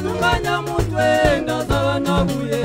ndatunga nyamutwe ndazava nabuye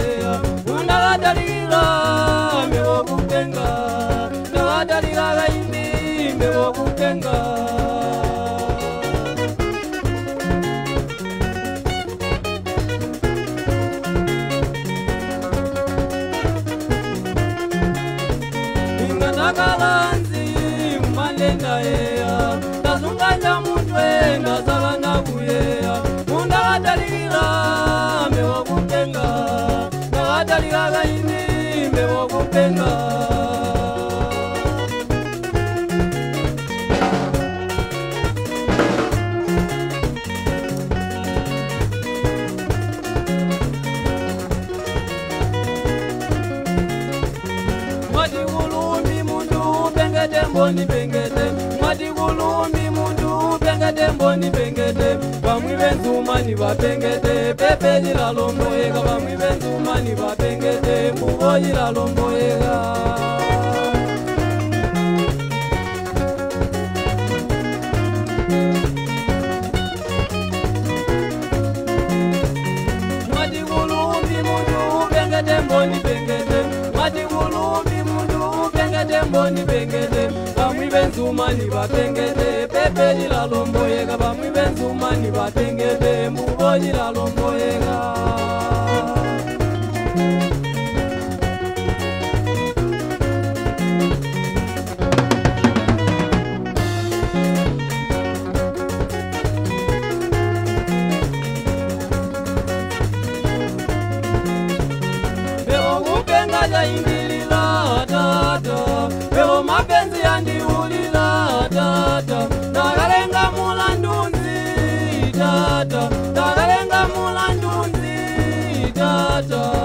boni bengete mwadikulumi mundu pengete mboni bengete vamwi venzumani vapengete pepeli lalomboyeka vamwi venzumani vapengete muvoyi lalomboyeka demboni bengede bamwi benzumani batengede pepeli lalomboyeka bamwi benzumani batengede mbuboni lalomboyeka Da da.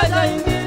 爱在音。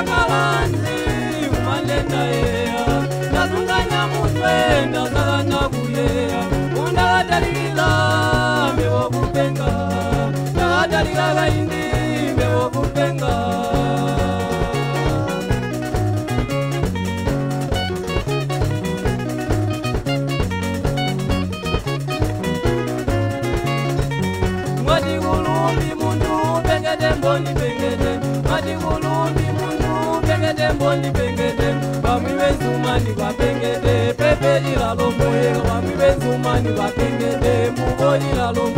akalandzi malenda yeya. Ndazunganya mutwe ndazaganya kuyeya. I'll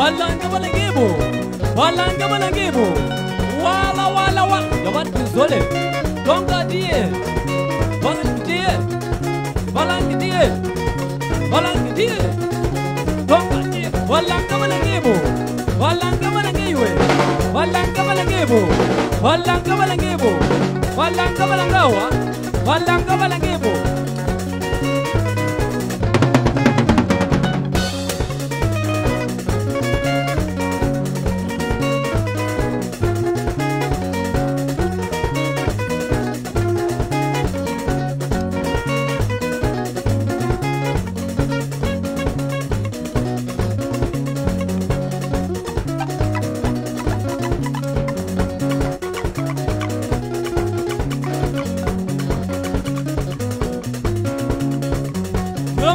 walanga balangibo walanga balangibo wala wala wa. Yabatu zole donga die. Balang die balang die. Balang die. Donga die. Walanga balangibo walanga balangiwe walanga balangibo walanga balangibo walanga balangawa walanga balangibo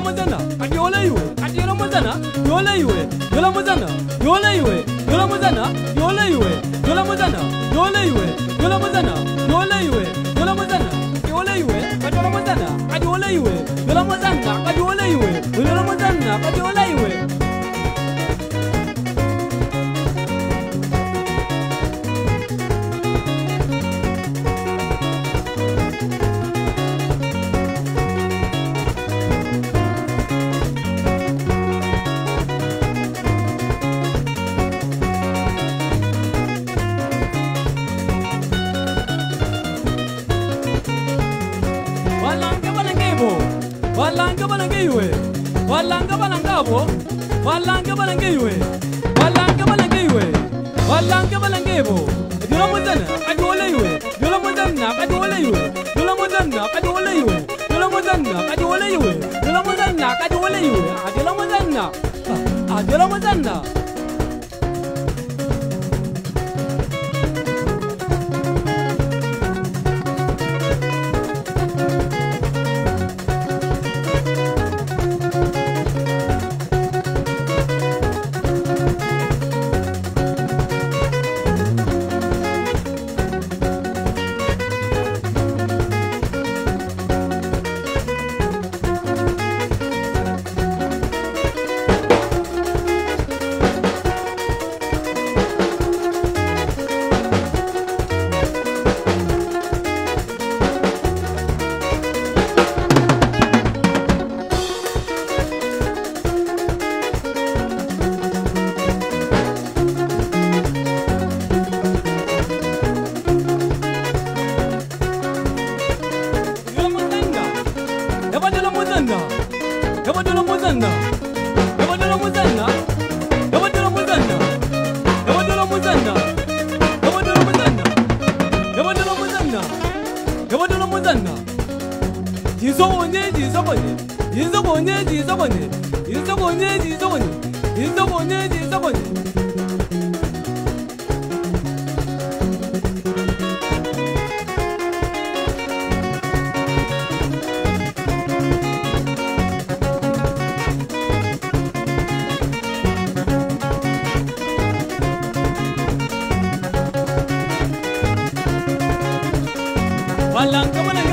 Ramazana, and Yolayue, and Yolamazana, Yolayue, Yolamazana, Yolayue, Yolamazana, Yolayue, Yolamazana, Yolayue, Yolamazana, Yolayue, Yolamazana, Yolayue, and Yolamazana, and Yolayue, Yolamazana, and Yola Yolamazana, and Yolayue. walanga balanga iwe walanga balanga bo, walanga balanga iwe walanga balanga iwe walanga balanga ebo dula mudana adola iwe dula mudana adola iwe dula mudana adola iwe dula mudana adola iwe dula mudana adola iwe adola mudana adola mudana yabatera muzana yabatera muzana yabatera muzana yabatera muzana yabatera muzana yabatera muzana yabatera muzana jizo bonye jizo bonye jizo bonye jizo bonye jizo bonye jizo bonye Alang ka man ang